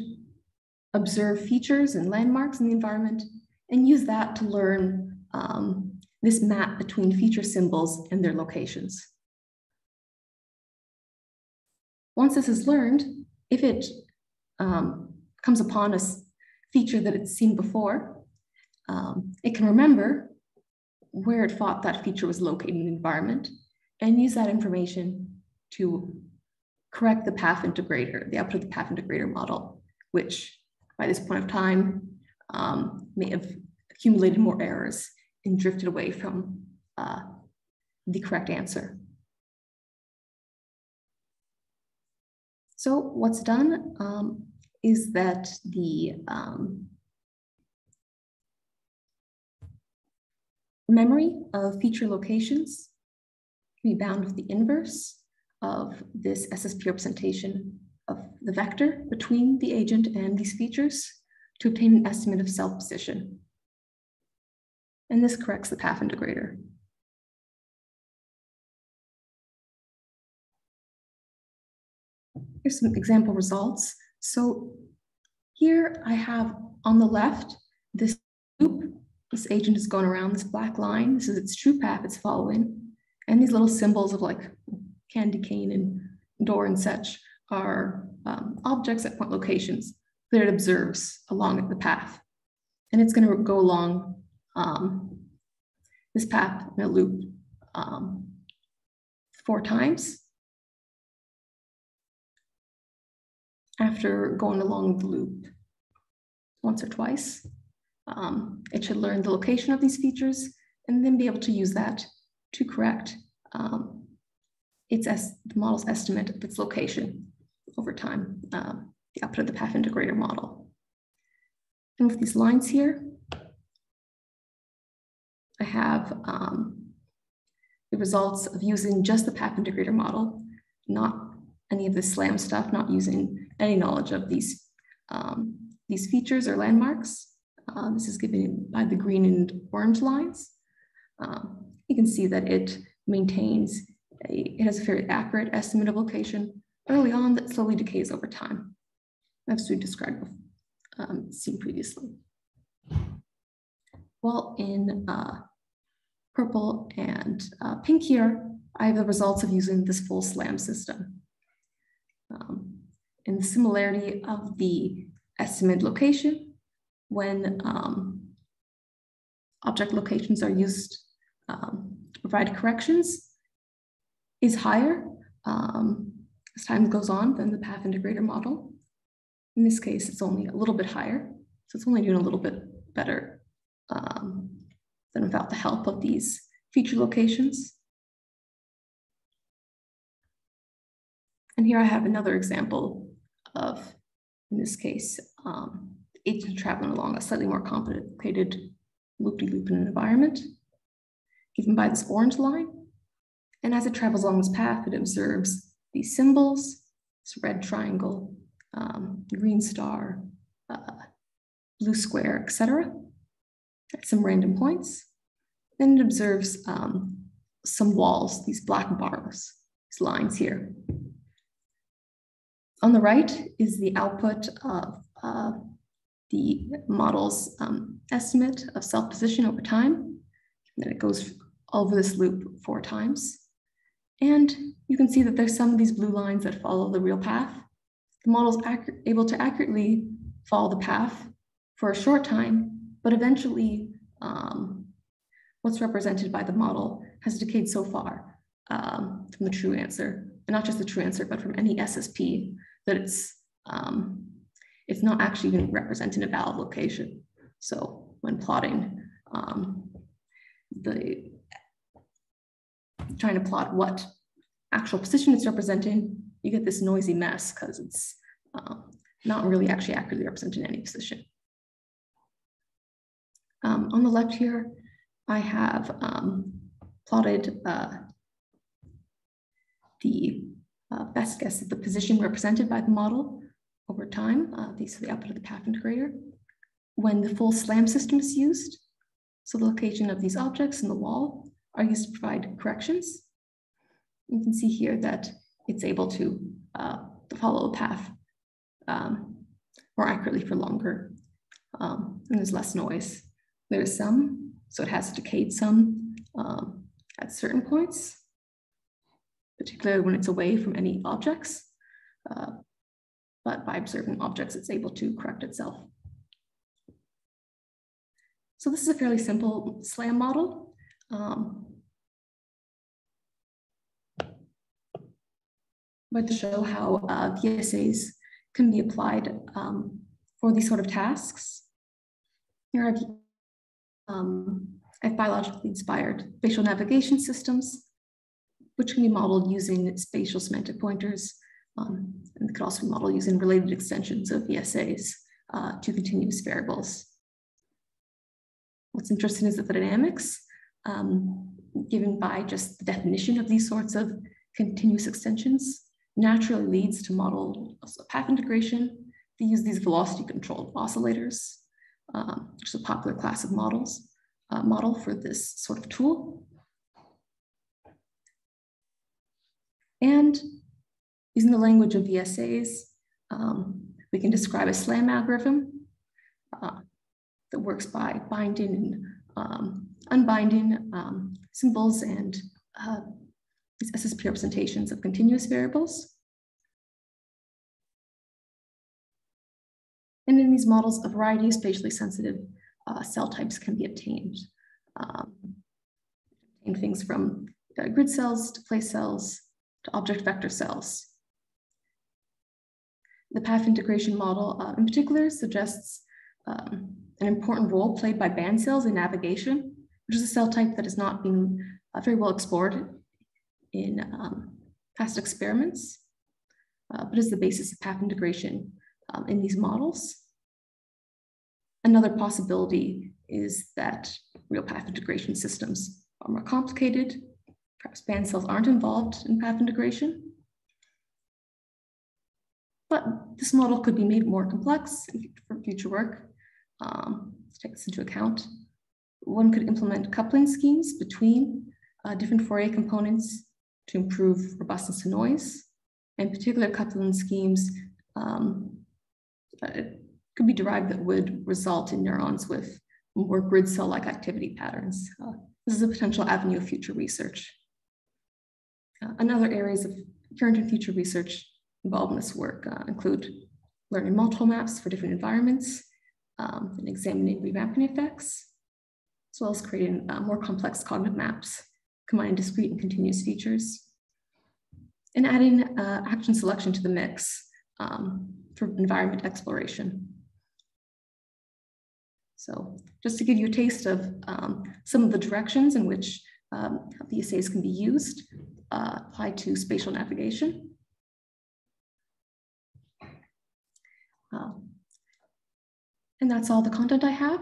observe features and landmarks in the environment and use that to learn um, this map between feature symbols and their locations. Once this is learned, if it um, comes upon a feature that it's seen before, um, it can remember where it thought that feature was located in the environment and use that information to correct the path integrator, the output of the path integrator model, which by this point of time um, may have accumulated more errors and drifted away from uh, the correct answer. So what's done um, is that the um, Memory of feature locations can be bound with the inverse of this SSP representation of the vector between the agent and these features to obtain an estimate of self position. And this corrects the path integrator. Here's some example results. So here I have on the left, this loop, this agent is going around this black line. This is its true path it's following. And these little symbols of like candy cane and door and such are um, objects at point locations that it observes along the path. And it's going to go along um, this path in a loop um, four times. After going along the loop once or twice, um, it should learn the location of these features and then be able to use that to correct um, its the model's estimate of its location over time, uh, the output of the path integrator model. And with these lines here, I have um, the results of using just the path integrator model, not any of the SLAM stuff, not using any knowledge of these, um, these features or landmarks. Uh, this is given by the green and orange lines. Um, you can see that it maintains, a, it has a very accurate estimate of location early on that slowly decays over time, as we described, um, seen previously. Well, in uh, purple and uh, pink here, I have the results of using this full SLAM system. Um, and the similarity of the estimate location when um, object locations are used um, to provide corrections is higher um, as time goes on than the path integrator model. In this case, it's only a little bit higher. So it's only doing a little bit better um, than without the help of these feature locations. And here I have another example of, in this case, um, traveling along a slightly more complicated loop-de-loop in an environment, given by this orange line. And as it travels along this path, it observes these symbols, this red triangle, um, green star, uh, blue square, etc. at some random points. Then it observes um, some walls, these black bars, these lines here. On the right is the output of uh, the model's um, estimate of self-position over time. And then it goes over this loop four times. And you can see that there's some of these blue lines that follow the real path. The model's able to accurately follow the path for a short time, but eventually um, what's represented by the model has decayed so far um, from the true answer, and not just the true answer, but from any SSP that it's um, it's not actually even representing a valid location. So when plotting um, the trying to plot what actual position it's representing, you get this noisy mess because it's um, not really actually accurately representing any position. Um, on the left here, I have um, plotted uh, the uh, best guess of the position represented by the model over time. Uh, these are the output of the path integrator. When the full SLAM system is used, so the location of these objects in the wall are used to provide corrections. You can see here that it's able to, uh, follow a path um, more accurately for longer, um, and there's less noise. There's some, so it has decayed some um, at certain points, particularly when it's away from any objects. Uh, but by observing objects, it's able to correct itself. So this is a fairly simple SLAM model. Um, but to show how uh, VSAs can be applied um, for these sort of tasks. Here I've um, I've biologically inspired spatial navigation systems, which can be modeled using spatial semantic pointers, um, and could also be modeled using related extensions of VSAs uh, to continuous variables. What's interesting is that the dynamics um, given by just the definition of these sorts of continuous extensions naturally leads to model path integration. They use these velocity controlled oscillators, um, which is a popular class of models uh, model for this sort of tool. And using the language of VSAs, um, we can describe a SLAM algorithm uh, that works by binding and um, unbinding um, symbols and uh, SSP representations of continuous variables. And in these models, a variety of spatially sensitive uh, cell types can be obtained. Um, things from uh, grid cells to place cells to object vector cells. The path integration model uh, in particular suggests um, an important role played by band cells in navigation, which is a cell type that has not been uh, very well explored in um, past experiments, uh, but is the basis of path integration um, in these models. Another possibility is that real path integration systems are more complicated. Perhaps band cells aren't involved in path integration. But this model could be made more complex for future work um, to take this into account. One could implement coupling schemes between uh, different Fourier components to improve robustness to noise. In particular coupling schemes um, uh, could be derived that would result in neurons with more grid cell-like activity patterns. Uh, this is a potential avenue of future research. Uh, another areas of current and future research involved in this work uh, include learning multiple maps for different environments um, and examining remapping effects, as well as creating uh, more complex cognitive maps, combining discrete and continuous features, and adding uh, action selection to the mix um, for environment exploration. So just to give you a taste of um, some of the directions in which um, VSAs can be used, uh, applied to spatial navigation. Um, and that's all the content I have.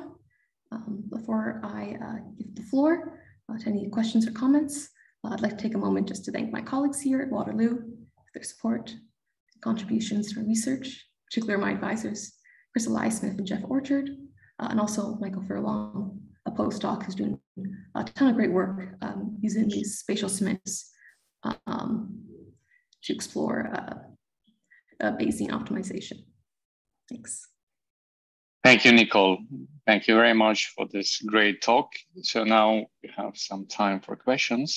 Um, before I uh, give the floor uh, to any questions or comments, uh, I'd like to take a moment just to thank my colleagues here at Waterloo for their support contributions our research, particularly my advisors, Chris Eliasmith and Jeff Orchard, uh, and also Michael Furlong, a postdoc who's doing a ton of great work um, using these spatial semantics um, to explore uh, uh, Bayesian optimization. Thanks. Thank you, Nicole. Thank you very much for this great talk. So now we have some time for questions.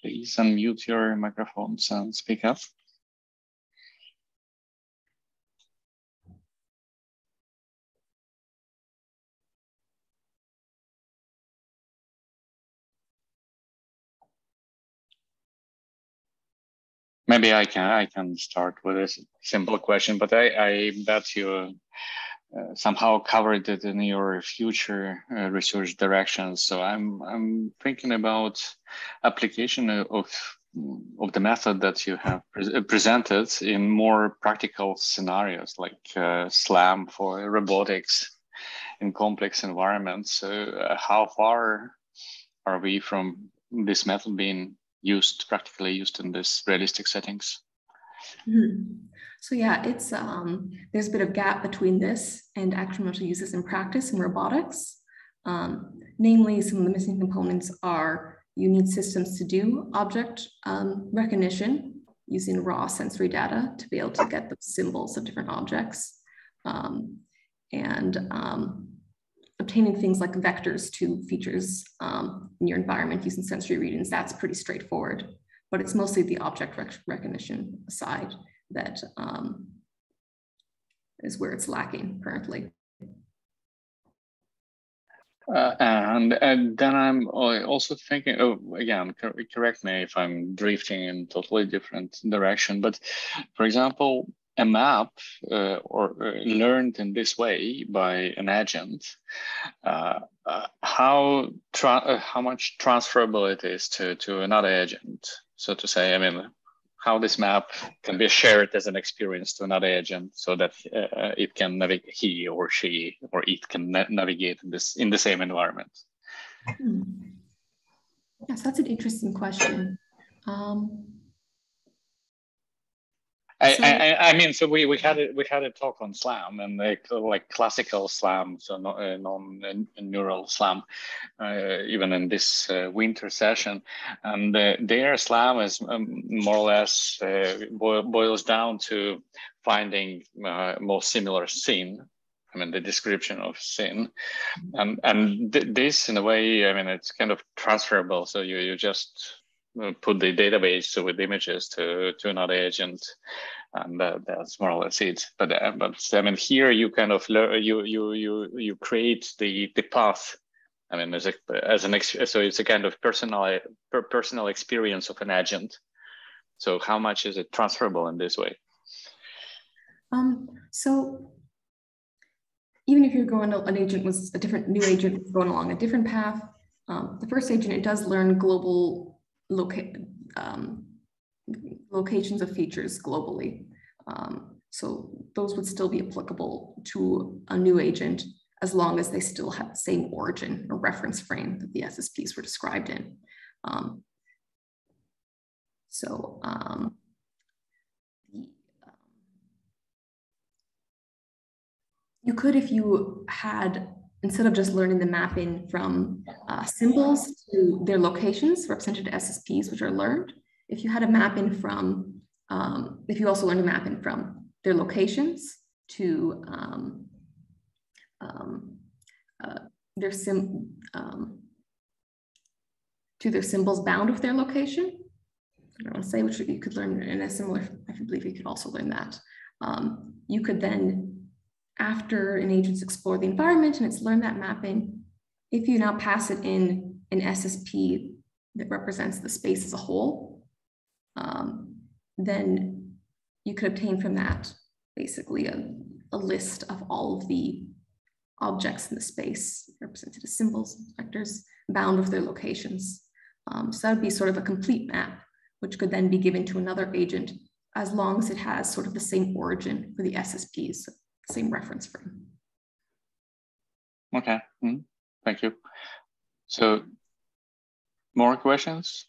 Please unmute your microphones and speak up. Maybe I can I can start with a simple question, but I, I bet you uh, somehow covered it in your future uh, research directions. So I'm I'm thinking about application of of the method that you have pre presented in more practical scenarios like uh, SLAM for robotics in complex environments. So uh, how far are we from this method being used practically used in this realistic settings. Mm-hmm. so yeah it's um, there's a bit of gap between this and actual uses in practice in robotics. Um, namely some of the missing components are you need systems to do object um, recognition using raw sensory data to be able to get the symbols of different objects. Um, and um, obtaining things like vectors to features um, in your environment using sensory readings, that's pretty straightforward. But it's mostly the object rec recognition side that um, is where it's lacking currently. Uh, and, and then I'm also thinking, oh, again, correct me if I'm drifting in totally different direction, but for example, a map uh, or uh, learned in this way by an agent, uh, uh how uh, how much transferable it is to to another agent, so to say. I mean, how this map can be shared as an experience to another agent, so that uh, it can navigate he or she or it can na navigate in this in the same environment. Hmm. Yes, that's an interesting question. Um, I, so, I, I, mean, so we, we had a, we had a talk on SLAM and like, like classical SLAM, so no, uh, non-neural SLAM, uh, even in this uh, winter session, and uh, their SLAM is um, more or less uh, boils down to finding uh, most similar scene. I mean, the description of sin, and and th this in a way, I mean, it's kind of transferable. So you you just put the database with images to, to another agent and uh, that's more or less it. But uh, but i mean here you kind of learn you you you you create the the path. I mean as a as an ex so it's a kind of personal per personal experience of an agent. So how much is it transferable in this way? Um so even if you're going to an agent was a different new agent going along a different path um, the first agent it does learn global loca um, locations of features globally. Um, so those would still be applicable to a new agent as long as they still have the same origin or reference frame that the SSPs were described in. Um, so um, um, you could, if you had instead of just learning the mapping from uh, symbols to their locations, represented SSPs, which are learned, if you had a mapping from, um, if you also learned a mapping from their locations to um, um, uh, their sim, um, to their symbols bound with their location. I don't want to say which you could learn in a similar, I believe you could also learn that. Um, you could then after an agent's explored the environment and it's learned that mapping, if you now pass it in an SSP that represents the space as a whole, um, then you could obtain from that basically a, a list of all of the objects in the space represented as symbols, vectors, bound with their locations. Um, so that would be sort of a complete map, which could then be given to another agent as long as it has sort of the same origin for the SSPs same reference frame. Okay, mm, thank you. So more questions?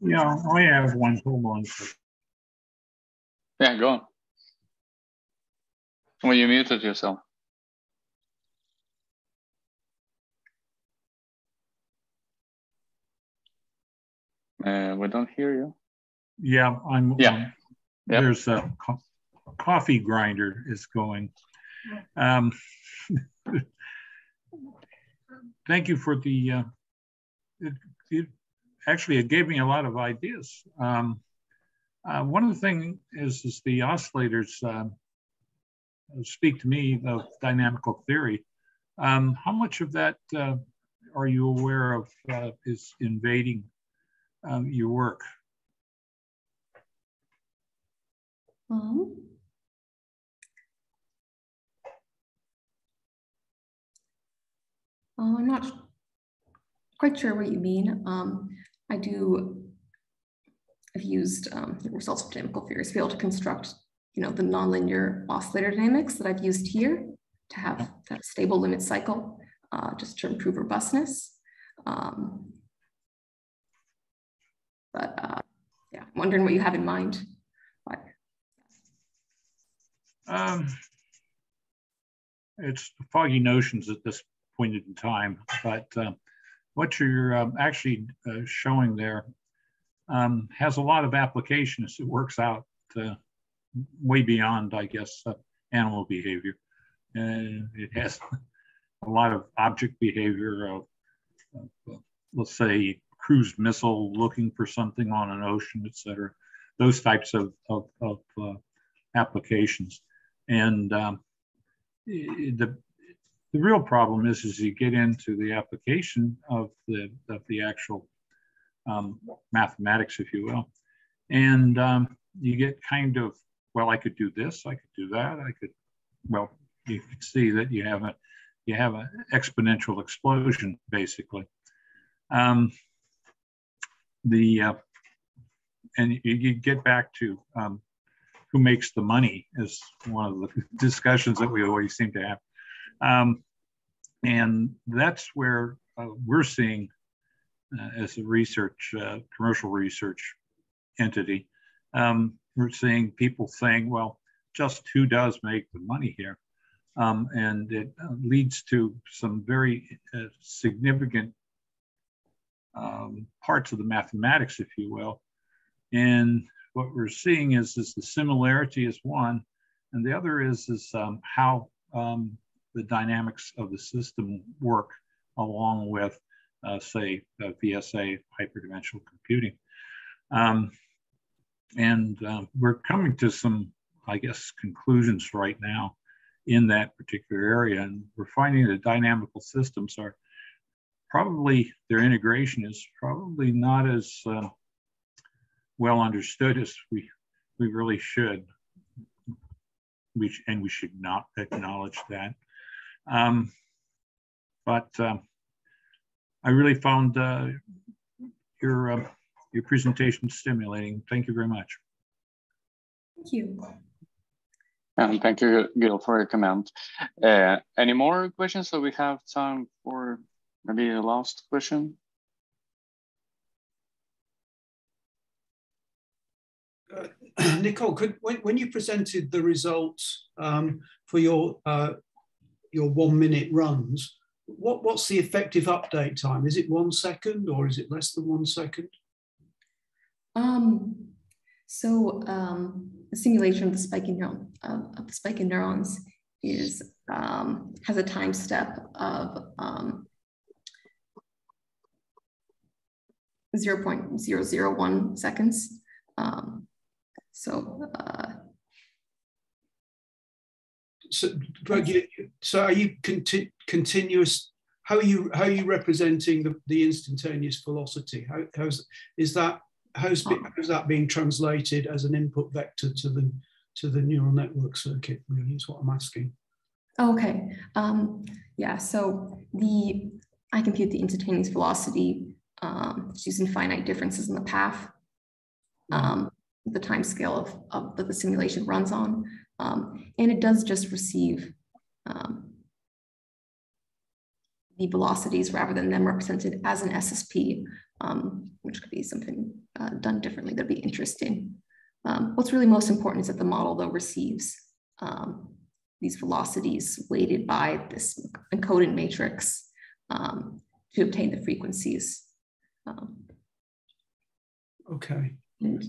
Yeah, I have one. Hold on. Yeah, go on. Well, you muted yourself. Uh, we don't hear you. Yeah, I'm. Yeah. Um, yep. There's a coffee grinder is going. Um, thank you for the, uh, it, it, actually, it gave me a lot of ideas. Um, uh, one of the things is, is the oscillators uh, speak to me of dynamical theory. Um, how much of that uh, are you aware of uh, is invading um, your work? Um, Uh, I'm not quite sure what you mean. Um, I do, I've used um, the results of dynamical theory to be able to construct, you know, the nonlinear oscillator dynamics that I've used here to have that stable limit cycle, uh, just to improve robustness. Um, but uh, yeah, I'm wondering what you have in mind. But, um, it's foggy notions at this point in time. But uh, what you're um, actually uh, showing there um, has a lot of applications. It works out uh, way beyond, I guess, uh, animal behavior. And it has a lot of object behavior of, of let's say, cruise missile looking for something on an ocean, et cetera, those types of, of, of uh, applications. And um, the, the real problem is, is you get into the application of the, of the actual um, mathematics, if you will, and um, you get kind of, well, I could do this, I could do that, I could, well, you can see that you have a, you have an exponential explosion, basically. Um, the, uh, and you, you, get back to um, who makes the money is one of the discussions that we always seem to have. Um, and that's where uh, we're seeing, uh, as a research, uh, commercial research entity, um, we're seeing people saying, well, just who does make the money here? Um, and it uh, leads to some very uh, significant um, parts of the mathematics, if you will. And what we're seeing is, is the similarity is one, and the other is, is um, how um, the dynamics of the system work along with, uh, say, VSA hyperdimensional computing. Um, and uh, we're coming to some, I guess, conclusions right now in that particular area. And we're finding that dynamical systems are probably, their integration is probably not as uh, well understood as we, we really should. We, and we should not acknowledge that. Um, but um, I really found uh, your uh, your presentation stimulating. Thank you very much. Thank you. And thank you, Gil, for your comment. Uh, any more questions? So we have time for maybe a last question. Uh, Nicole, could when, when you presented the results um, for your uh, your one minute runs, what, what's the effective update time? Is it one second or is it less than one second? Um, so um, the simulation of the spiking neuron uh, of the spiking neurons is um, has a time step of um, 0.001 seconds. Um, so uh, so, but you, so are you conti continuous? How are you how are you representing the, the instantaneous velocity? How, how's is that how's, how's that being translated as an input vector to the to the neural network circuit? Really, is what I'm asking. Okay. Um, yeah. So the I compute the instantaneous velocity um, using finite differences in the path, um, the time scale of, of that the simulation runs on. Um, and it does just receive um, the velocities rather than them represented as an SSP, um, which could be something uh, done differently that'd be interesting. Um, what's really most important is that the model though receives um, these velocities weighted by this encoded matrix um, to obtain the frequencies. okay. And,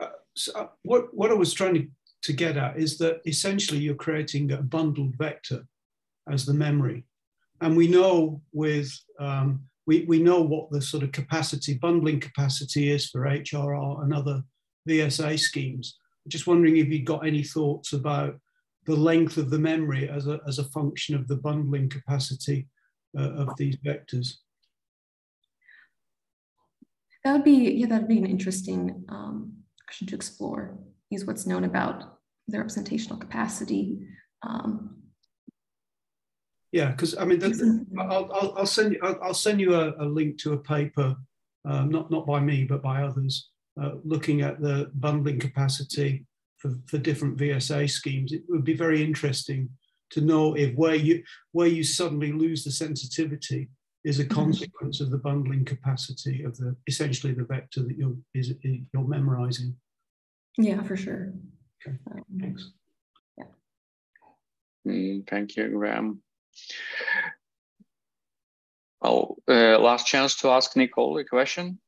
uh, so uh, what, what I was trying to to get at is that essentially you're creating a bundled vector as the memory. And we know with, um, we, we know what the sort of capacity, bundling capacity is for HRR and other VSA schemes. I'm just wondering if you've got any thoughts about the length of the memory as a, as a function of the bundling capacity uh, of these vectors. That would be, yeah, that'd be an interesting um, question to explore is what's known about the representational capacity. Um, yeah, because I mean, the, I'll, I'll, I'll, send you I'll, I'll send you a, a, link to a paper, um, not not by me but by others, uh, looking at the bundling capacity for, for different VSA schemes. It would be very interesting to know if where you where you suddenly lose the sensitivity is a mm-hmm. consequence mm -hmm. of the bundling capacity of the essentially the vector that you're is, you're memorizing. Yeah, for sure. Okay, um, thanks. Yeah. Mm, thank you, Graham. Well, uh, last chance to ask Nicole a question.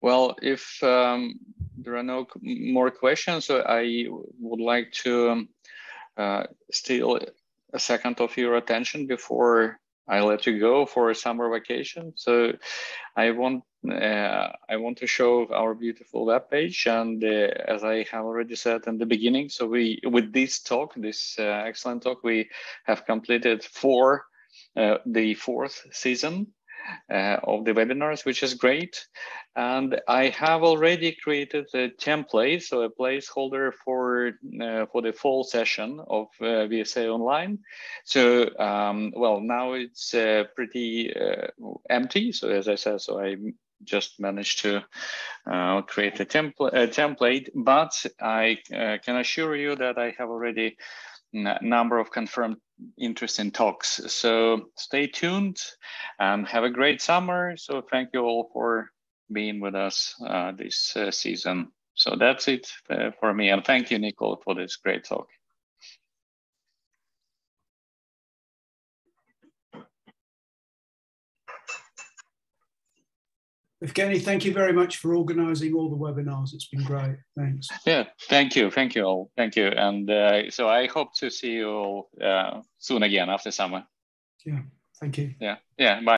Well, if um, there are no more questions, I would like to um, uh, steal a second of your attention before I let you go for a summer vacation. So I want uh, I want to show our beautiful web page, and uh, as I have already said in the beginning, so we with this talk, this uh, excellent talk, we have completed four uh, the fourth season uh, of the webinars, which is great. And I have already created a template, so a placeholder for uh, for the fall session of VSA Online. So, um, well, now it's pretty empty. So as I said, so I just managed to uh, create a, templ a, template, but I can assure you that I have already a number of confirmed interesting talks. So stay tuned and have a great summer. So thank you all for being with us uh, this uh, season. So that's it uh, for me. And thank you, Nicole, for this great talk. Evgeny, thank you very much for organizing all the webinars. It's been great. Thanks. Yeah, thank you. Thank you all. Thank you. And uh, so I hope to see you all uh, soon again after summer. Yeah, thank you. Yeah, yeah. Bye.